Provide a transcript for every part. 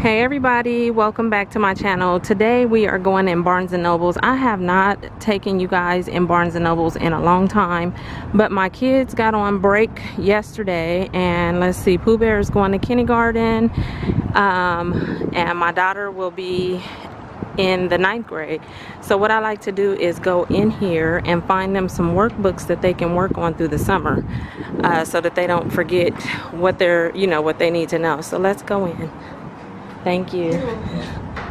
Hey everybody, welcome back to my channel. Today we are going in Barnes & Nobles. I have not taken you guys in Barnes & Nobles in a long time, but my kids got on break yesterday and let's see, Pooh Bear is going to kindergarten um, and my daughter will be in the ninth grade. So what I like to do is go in here and find them some workbooks that they can work on through the summer uh, so that they don't forget what they're, you know, what they need to know. So let's go in. Thank you.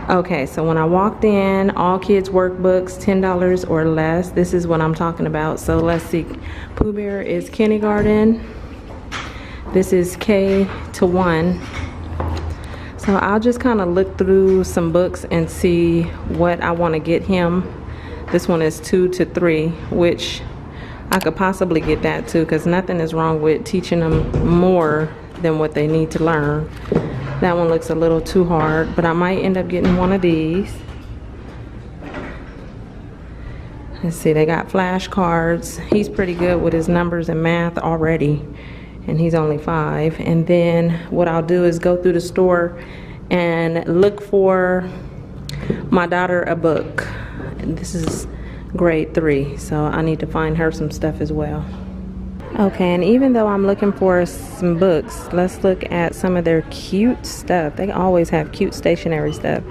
Okay, so when I walked in, all kids workbooks, $10 or less. This is what I'm talking about. So let's see. Pooh Bear is kindergarten. This is K to 1. So I'll just kind of look through some books and see what I want to get him. This one is 2 to 3, which I could possibly get that too because nothing is wrong with teaching them more than what they need to learn. That one looks a little too hard, but I might end up getting one of these. Let's see, they got flashcards. He's pretty good with his numbers and math already, and he's only five. And then what I'll do is go through the store and look for my daughter a book. This is grade three, so I need to find her some stuff as well. Okay, and even though I'm looking for some books, let's look at some of their cute stuff. They always have cute stationery stuff.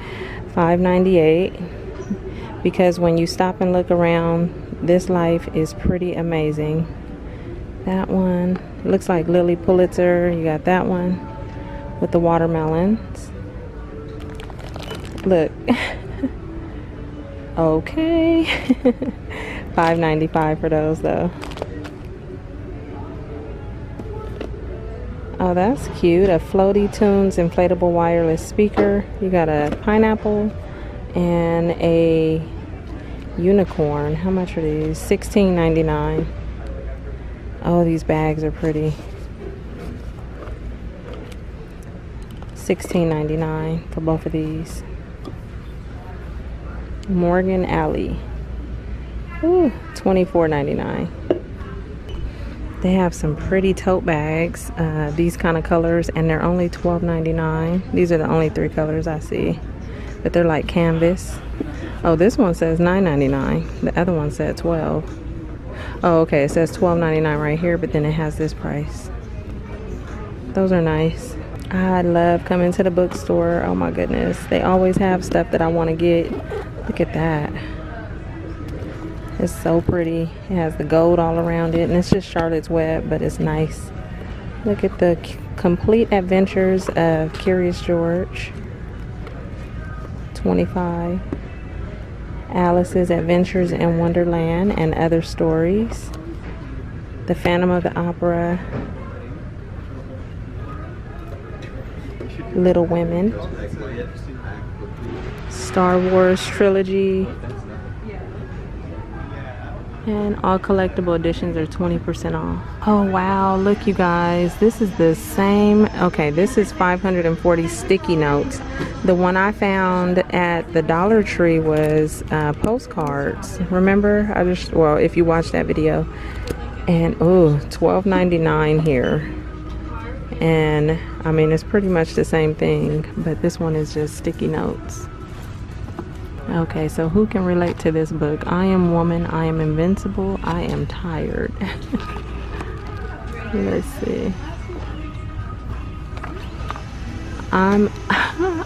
$5.98 because when you stop and look around, this life is pretty amazing. That one looks like Lilly Pulitzer. You got that one with the watermelons. Look. okay. $5.95 for those though. Oh, that's cute. A Floaty Tunes inflatable wireless speaker. You got a pineapple and a unicorn. How much are these? $16.99. Oh, these bags are pretty. $16.99 for both of these. Morgan Alley. Ooh, $24.99. They have some pretty tote bags, uh, these kind of colors, and they're only $12.99. These are the only three colors I see, but they're like canvas. Oh, this one says $9.99. The other one said 12 Oh, okay, it says $12.99 right here, but then it has this price. Those are nice. I love coming to the bookstore. Oh my goodness. They always have stuff that I want to get. Look at that. It's so pretty. It has the gold all around it, and it's just Charlotte's Web, but it's nice. Look at the complete adventures of Curious George. 25. Alice's Adventures in Wonderland and Other Stories. The Phantom of the Opera. Little Women. Star Wars Trilogy and all collectible editions are 20% off. Oh wow. Look you guys. This is the same. Okay this is 540 sticky notes. The one I found at the Dollar Tree was uh, postcards. Remember? I just well if you watched that video. And oh 12.99 here. And I mean it's pretty much the same thing but this one is just sticky notes Okay, so who can relate to this book? I am woman, I am invincible, I am tired. Let's see. I'm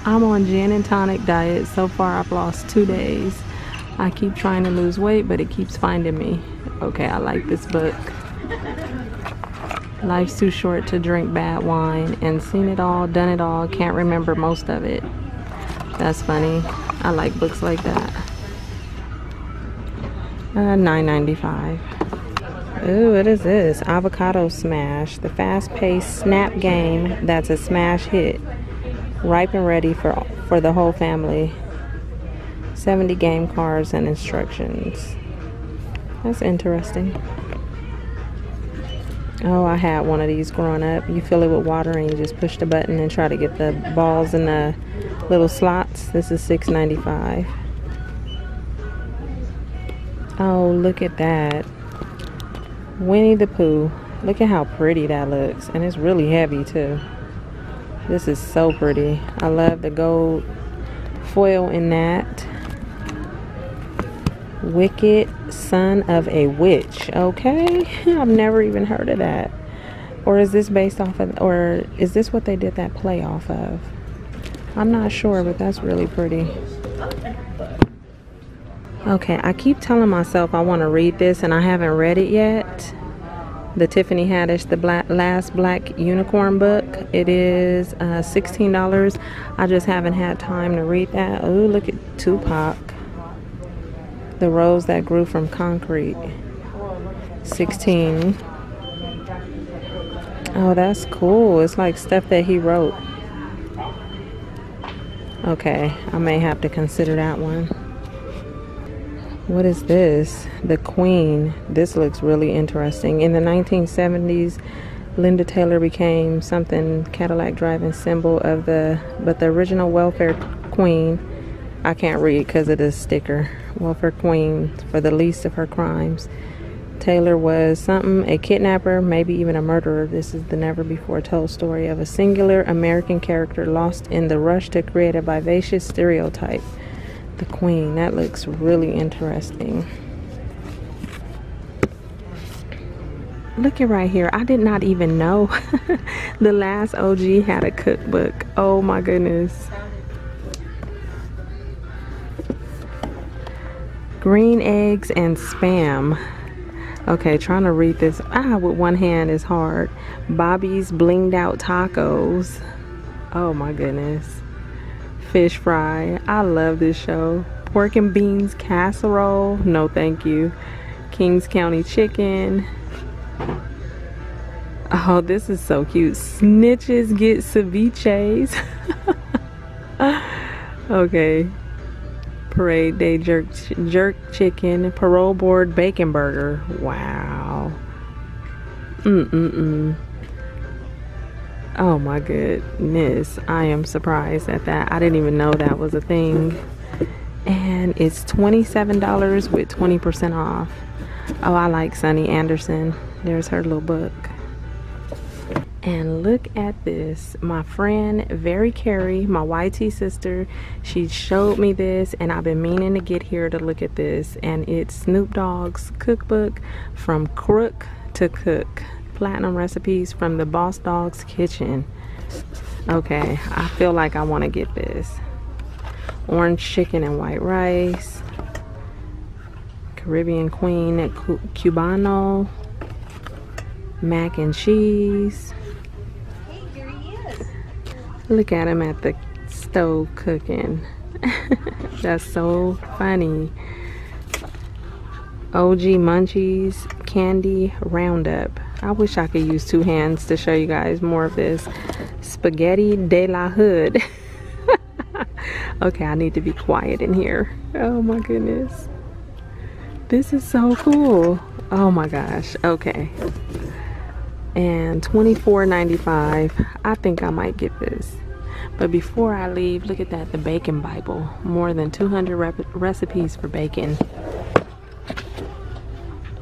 I'm on gin and tonic diet. So far I've lost two days. I keep trying to lose weight, but it keeps finding me. Okay, I like this book. Life's too short to drink bad wine and seen it all, done it all, can't remember most of it. That's funny. I like books like that. Uh, $9.95. Ooh, what is this? Avocado Smash. The fast-paced snap game that's a smash hit. Ripe and ready for, for the whole family. 70 game cards and instructions. That's interesting. Oh, I had one of these growing up. You fill it with water and you just push the button and try to get the balls and the little slots. This is $6.95. Oh, look at that. Winnie the Pooh. Look at how pretty that looks. And it's really heavy too. This is so pretty. I love the gold foil in that. Wicked Son of a Witch. Okay. I've never even heard of that. Or is this based off of, or is this what they did that play off of? I'm not sure, but that's really pretty. Okay, I keep telling myself I want to read this and I haven't read it yet. The Tiffany Haddish, the black, last black unicorn book. It is uh, $16. I just haven't had time to read that. Oh, look at Tupac. The Rose That Grew from Concrete. 16 Oh, that's cool. It's like stuff that he wrote. Okay, I may have to consider that one. What is this? The Queen. This looks really interesting. In the 1970s, Linda Taylor became something Cadillac driving symbol of the, but the original welfare queen, I can't read because of the sticker, welfare queen for the least of her crimes. Taylor was something, a kidnapper, maybe even a murderer. This is the never before told story of a singular American character lost in the rush to create a vivacious stereotype. The Queen. That looks really interesting. Look at right here. I did not even know the last OG had a cookbook. Oh my goodness. Green eggs and spam. Okay, trying to read this ah with one hand is hard. Bobby's blinged out tacos. Oh my goodness. Fish fry. I love this show. Pork and beans casserole. No, thank you. Kings County chicken. Oh, this is so cute. Snitches get ceviches. okay. Parade Day jerk jerk chicken, parole board bacon burger. Wow. Mm mm mm. Oh my goodness. I am surprised at that. I didn't even know that was a thing. And it's $27 with 20% off. Oh, I like Sunny Anderson. There's her little book. And look at this. My friend, Very Carey, my YT sister, she showed me this and I've been meaning to get here to look at this. And it's Snoop Dogg's cookbook from crook to cook. Platinum recipes from the Boss Dogg's kitchen. Okay, I feel like I want to get this. Orange chicken and white rice. Caribbean Queen Cubano. Mac and cheese Look at him at the stove cooking. That's so funny. OG Munchies Candy Roundup. I wish I could use two hands to show you guys more of this. Spaghetti de la Hood. okay, I need to be quiet in here. Oh my goodness. This is so cool. Oh my gosh. Okay and $24.95 I think I might get this. But before I leave look at that the bacon bible. More than 200 recipes for bacon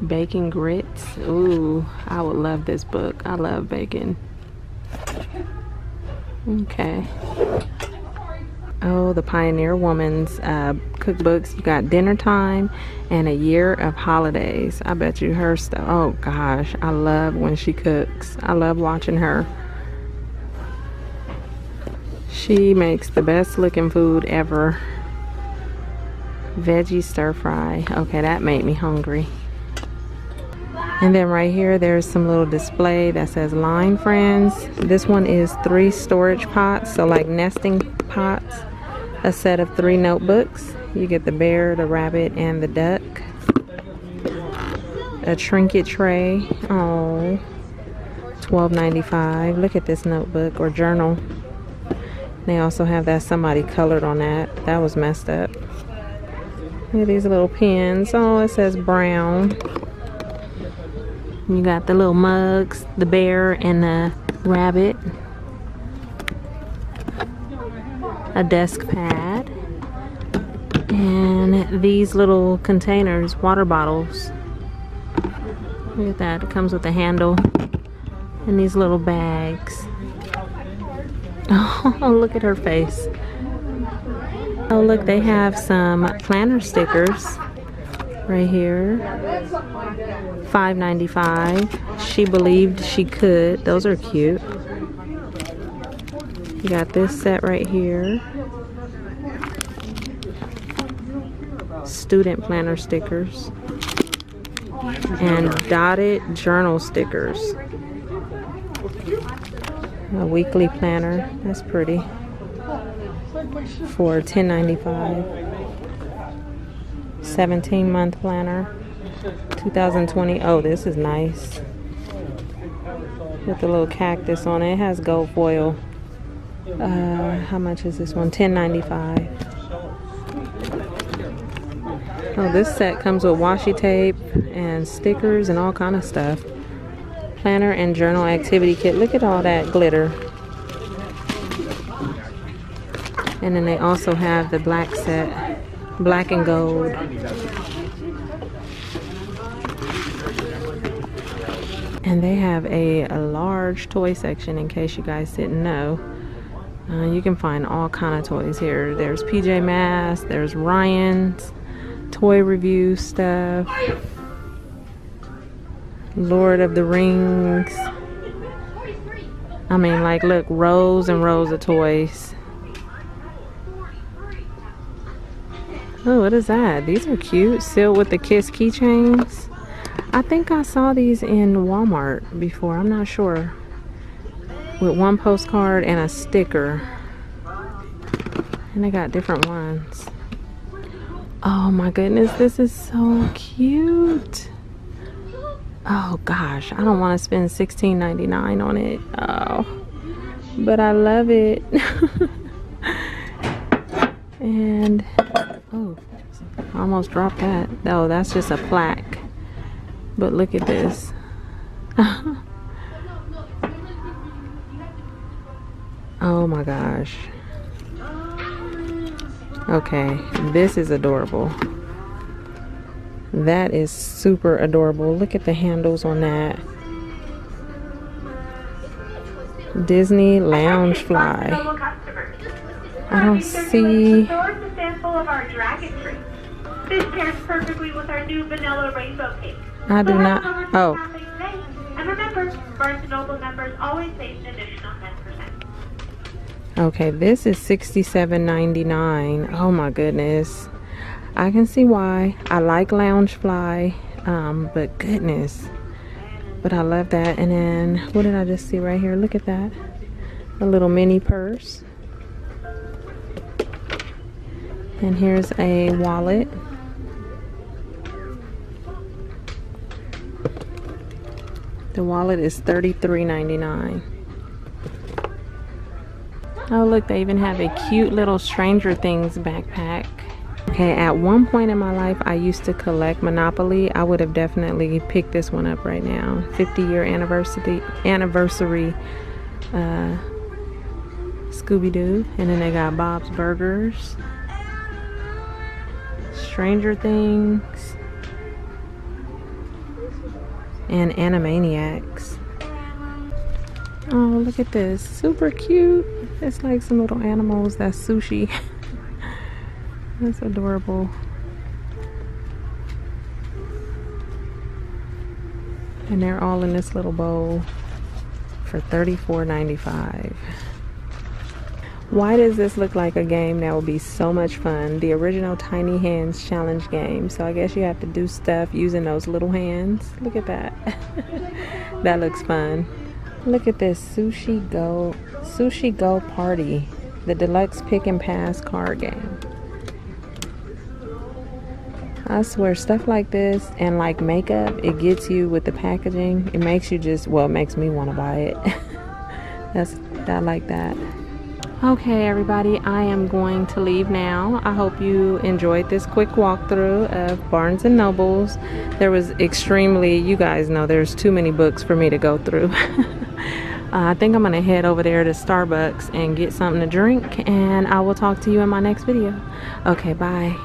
bacon grits. Ooh I would love this book. I love bacon okay Oh, the Pioneer Woman's uh, cookbooks. You got Dinner Time and A Year of Holidays. I bet you her stuff. Oh, gosh. I love when she cooks. I love watching her. She makes the best looking food ever. Veggie stir fry. Okay, that made me hungry. And then right here, there's some little display that says Line Friends. This one is three storage pots, so like nesting pots a set of three notebooks. You get the bear, the rabbit, and the duck. A trinket tray. Oh, $12.95. Look at this notebook or journal. They also have that somebody colored on that. That was messed up. Look at these little pens. Oh, it says brown. You got the little mugs, the bear, and the rabbit. A desk pad and these little containers water bottles look at that it comes with a handle and these little bags Oh, look at her face. Oh, look, they have some planner stickers right here. $5.95. She believed she could. Those are cute. You got this set right here. Student planner stickers. And dotted journal stickers. A weekly planner. That's pretty. For $10.95. 17 month planner 2020 oh this is nice with the little cactus on it it has gold foil uh, how much is this one? 10.95 oh this set comes with washi tape and stickers and all kind of stuff. Planner and journal activity kit. Look at all that glitter. And then they also have the black set black and gold. And they have a, a large toy section in case you guys didn't know. Uh, you can find all kind of toys here. There's PJ Masks, there's Ryan's, toy review stuff, Lord of the Rings. I mean, like, look, rows and rows of toys. Oh, what is that? These are cute. Sealed with the Kiss keychains. I think I saw these in Walmart before. I'm not sure. With one postcard and a sticker. And I got different ones. Oh my goodness, this is so cute. Oh gosh, I don't want to spend $16.99 on it. Oh, but I love it. and Oh, I almost dropped that. No, that's just a plaque. But look at this. oh my gosh. Okay, this is adorable. That is super adorable. Look at the handles on that. Disney Loungefly. I don't see. This pairs perfectly with our new vanilla rainbow cake. I do not. Oh. And remember, Barnes & Noble members always save an additional 10%. Okay, this is $67.99. Oh my goodness. I can see why. I like Loungefly, um, but goodness. But I love that. And then, what did I just see right here? Look at that. A little mini purse. And here's a wallet. The wallet is $33.99. Oh look, they even have a cute little Stranger Things backpack. Okay, at one point in my life, I used to collect Monopoly. I would have definitely picked this one up right now. 50 year anniversary, anniversary uh, Scooby-Doo. And then they got Bob's Burgers. Stranger Things, and Animaniacs. Oh, look at this. Super cute. It's like some little animals. That's sushi. That's adorable. And they're all in this little bowl for $34.95. Why does this look like a game that will be so much fun? The original Tiny Hands Challenge game. So I guess you have to do stuff using those little hands. Look at that. that looks fun. Look at this Sushi Go Sushi Go Party. The deluxe pick and pass card game. I swear stuff like this and like makeup, it gets you with the packaging. It makes you just well, it makes me want to buy it. That's I like that. Okay, everybody, I am going to leave now. I hope you enjoyed this quick walkthrough of Barnes & Nobles. There was extremely, you guys know there's too many books for me to go through. I think I'm to head over there to Starbucks and get something to drink, and I will talk to you in my next video. Okay, bye.